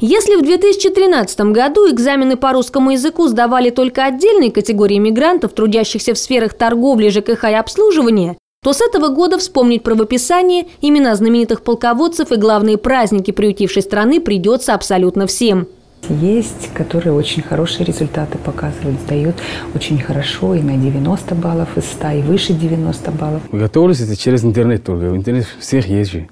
Если в 2013 году экзамены по русскому языку сдавали только отдельные категории мигрантов, трудящихся в сферах торговли, ЖКХ и обслуживания, то с этого года вспомнить правописание, имена знаменитых полководцев и главные праздники приютившей страны придется абсолютно всем. Есть, которые очень хорошие результаты показывают, сдают очень хорошо и на 90 баллов из 100, и выше 90 баллов. Готовились это через интернет только. Интернет всех есть же.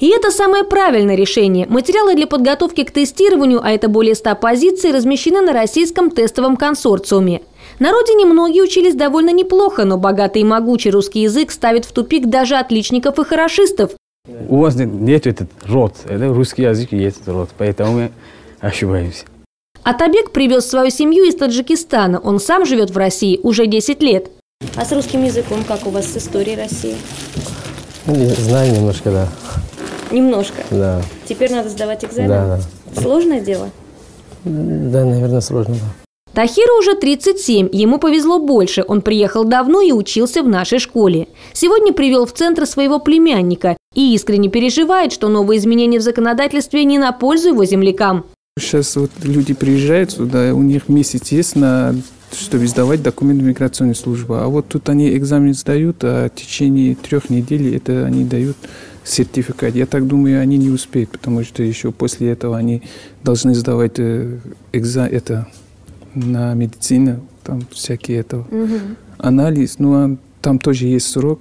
И это самое правильное решение. Материалы для подготовки к тестированию, а это более 100 позиций, размещены на российском тестовом консорциуме. На родине многие учились довольно неплохо, но богатый и могучий русский язык ставит в тупик даже отличников и хорошистов. У вас нет, нет этот род. Это русский язык и есть род. Поэтому мы ошибаемся. Атабек привез свою семью из Таджикистана. Он сам живет в России уже 10 лет. А с русским языком как у вас с историей России? Не, знаю немножко, да. Немножко? Да. Теперь надо сдавать экзамен? Да, да. Сложное дело? Да, наверное, сложно, да. Тахиру уже 37, ему повезло больше. Он приехал давно и учился в нашей школе. Сегодня привел в центр своего племянника и искренне переживает, что новые изменения в законодательстве не на пользу его землякам. Сейчас вот люди приезжают сюда, у них месяц есть на чтобы сдавать документы в миграционной службе. А вот тут они экзамен сдают, а в течение трех недель это они дают сертификат. Я так думаю, они не успеют, потому что еще после этого они должны сдавать э, экза это на медицину, там всякие это угу. анализ. Ну, а там тоже есть срок.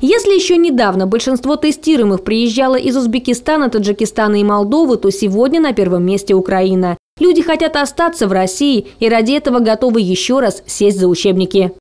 Если еще недавно большинство тестируемых приезжало из Узбекистана, Таджикистана и Молдовы, то сегодня на первом месте Украина. Люди хотят остаться в России и ради этого готовы еще раз сесть за учебники.